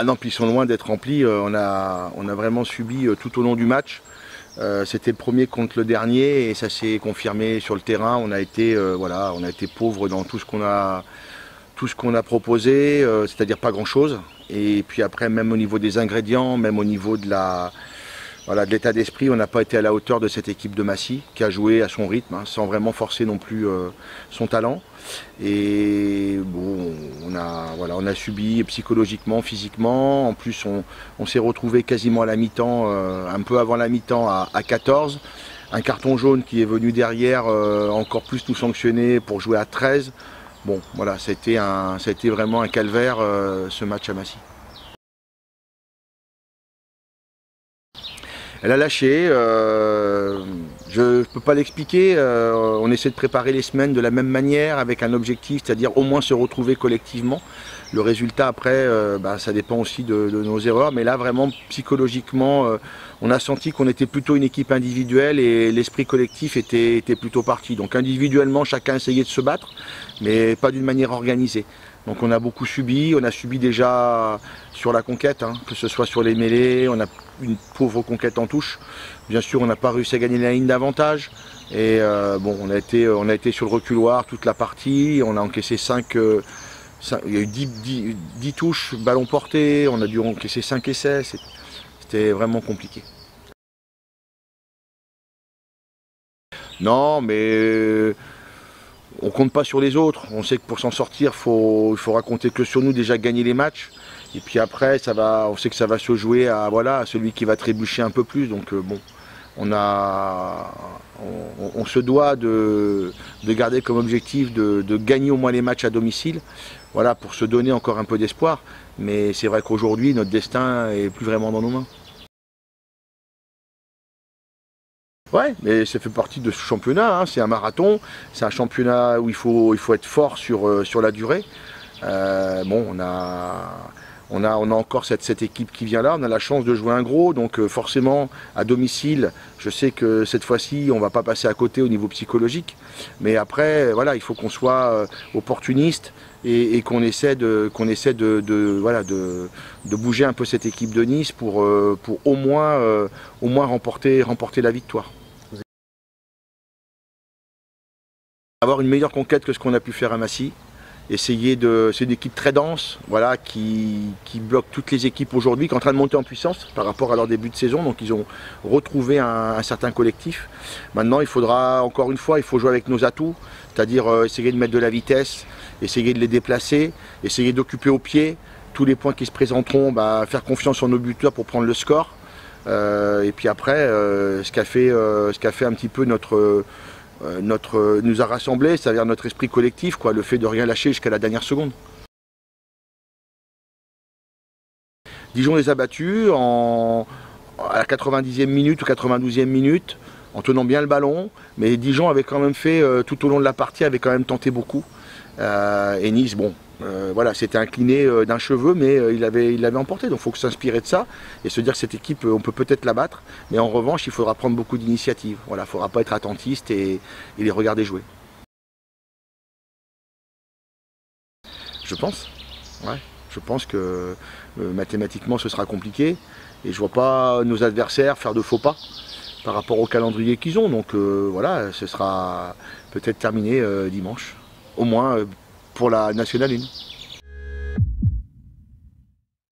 Ah non, puis ils sont loin d'être remplis. Euh, on, a, on a vraiment subi euh, tout au long du match. Euh, c'était le premier contre le dernier et ça s'est confirmé sur le terrain. On a été, voilà, on a été pauvre dans tout ce qu'on a, tout ce qu'on a proposé, c'est-à-dire pas grand-chose. Et puis après, même au niveau des ingrédients, même au niveau de la, voilà, de l'état d'esprit, on n'a pas été à la hauteur de cette équipe de Massy qui a joué à son rythme, hein, sans vraiment forcer non plus son talent. Et bon, on a, subi psychologiquement, physiquement. En plus, on, s'est retrouvé quasiment à la mi-temps, euh, un peu avant la mi-temps à, 14. Un carton jaune qui est venu derrière euh, encore plus nous sanctionner pour jouer à 13. Bon, voilà, ça a été, vraiment un calvaire euh, ce match à Massy. Elle a lâché. Je ne peux pas l'expliquer. Euh, on essaie de préparer les semaines de la même manière, avec un objectif, c'est-à-dire au moins se retrouver collectivement. Le résultat après, euh, bah, ça dépend aussi de, nos erreurs. Mais là, vraiment, psychologiquement, euh, on a senti qu'on était plutôt une équipe individuelle et l'esprit collectif était, était plutôt parti. Donc individuellement, chacun essayait de se battre, mais pas d'une manière organisée. Donc on a beaucoup subi, on a subi déjà sur la conquête, hein, que ce soit sur les mêlées, on a une pauvre conquête en touche. Bien sûr, on n'a pas réussi à gagner la ligne d'avantage. Et euh, bon, on a, été, on a été sur le reculoir toute la partie, on a encaissé 5, euh, il y a eu 10, touches, ballon porté, on a dû encaisser 5 essais, c'était vraiment compliqué. Non, mais euh, on compte pas sur les autres. On sait que pour s'en sortir, il faut raconter que sur nous déjà gagner les matchs. Et puis après, ça va, on sait que ça va se jouer à, voilà, celui qui va trébucher un peu plus. Donc euh, bon, on, a, on, se doit de, garder comme objectif de, gagner au moins les matchs à domicile. Voilà, pour se donner encore un peu d'espoir. Mais c'est vrai qu'aujourd'hui, notre destin est plus vraiment dans nos mains. Ouais, mais ça fait partie de ce championnat, hein. c'est un marathon, c'est un championnat où il faut, il faut être fort sur, euh, sur la durée. Euh, bon, on a, on a, on a encore cette, cette, équipe qui vient là, on a la chance de jouer un gros, donc euh, forcément à domicile, je sais que cette fois-ci on va pas passer à côté au niveau psychologique, mais après voilà, il faut qu'on soit opportuniste et, qu'on essaie, de, qu'on essaie de, voilà, de, de, bouger un peu cette équipe de Nice pour, pour au moins, au moins remporter, remporter la victoire. Avoir une meilleure conquête que ce qu'on a pu faire à Massy. Essayer de. C'est une équipe très dense, voilà, qui, bloque toutes les équipes aujourd'hui, qui est en train de monter en puissance par rapport à leur début de saison. Donc ils ont retrouvé un, certain collectif. Maintenant, il faudra, encore une fois, il faut jouer avec nos atouts, c'est-à-dire euh, essayer de mettre de la vitesse, essayer de les déplacer, essayer d'occuper au pied tous les points qui se présenteront, bah, faire confiance en nos buteurs pour prendre le score. Euh, et puis après, euh, ce qu'a fait, fait un petit peu notre notre, euh, nous a rassemblés, c'est-à-dire notre esprit collectif, quoi, le fait de rien lâcher jusqu'à la dernière seconde. Dijon les a battus en, à la 90e minute ou 92e minute, en tenant bien le ballon, mais Dijon avait quand même fait, euh, tout au long de la partie, avait quand même tenté beaucoup. et Nice, bon, euh, voilà, c'était incliné euh, d'un cheveu, mais euh, il l'avait il emporté. Donc il faut s'inspirer de ça et se dire que cette équipe, on peut peut-être la battre. Mais en revanche, il faudra prendre beaucoup d'initiatives. Voilà, il ne faudra pas être attentiste et, les regarder jouer. Je pense. Ouais, je pense que mathématiquement, ce sera compliqué. Et je vois pas nos adversaires faire de faux pas par rapport au calendrier qu'ils ont. Donc voilà, ce sera peut-être terminé dimanche. Au moins pour la Nationale 1.